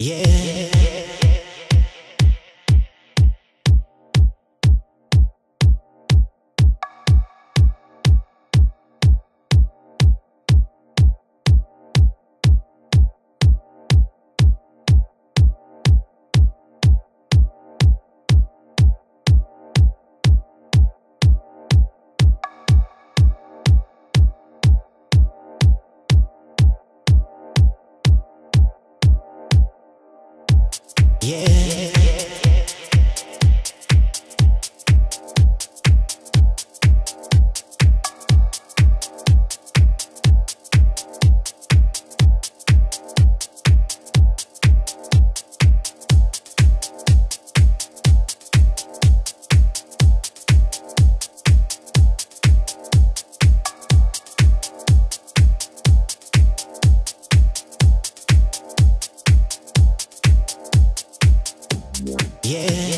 yeah. yeah. yeah. Yeah.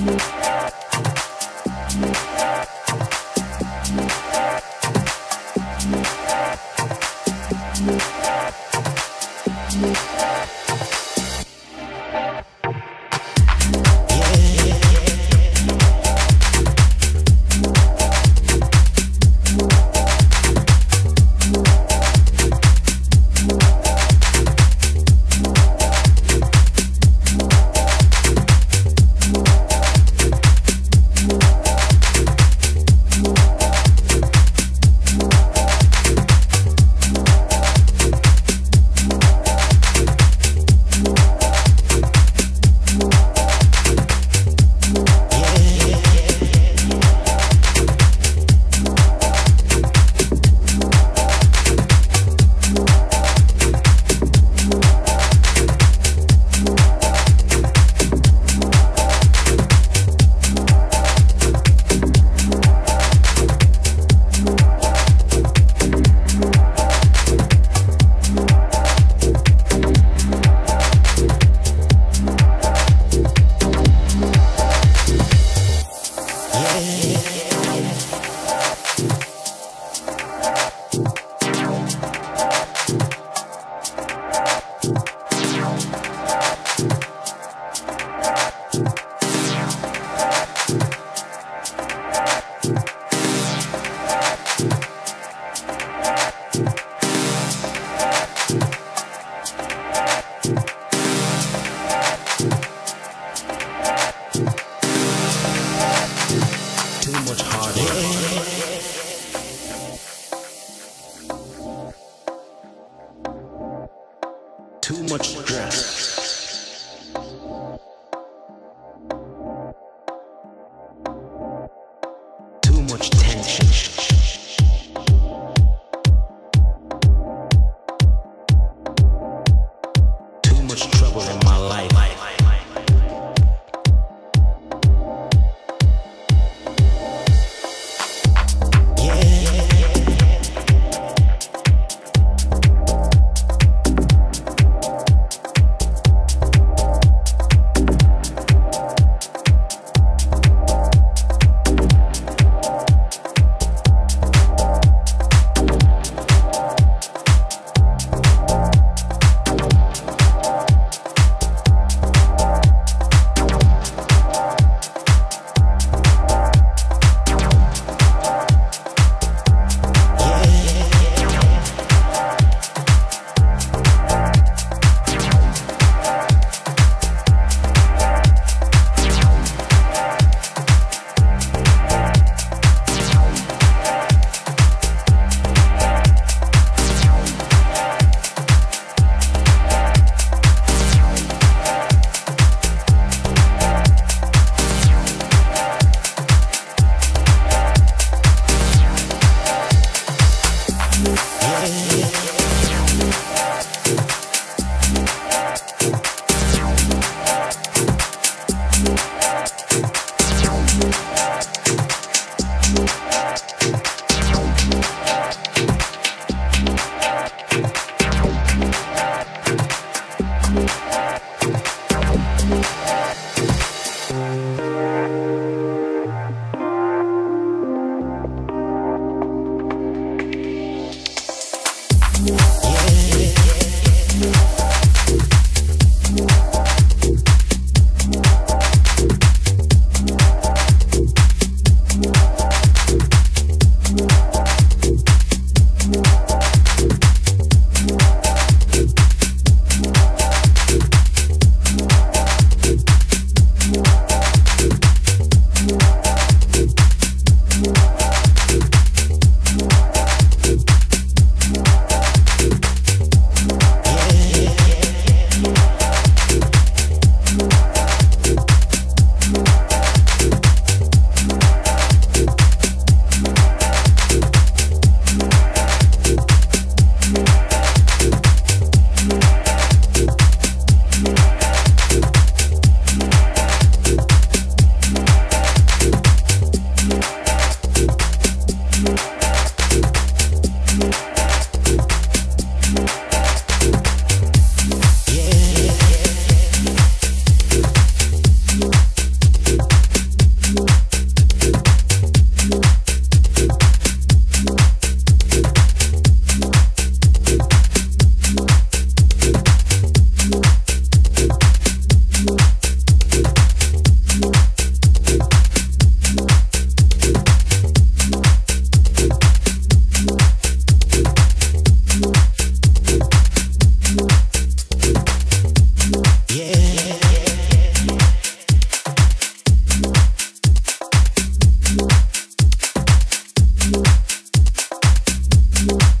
Música much tension. Thank.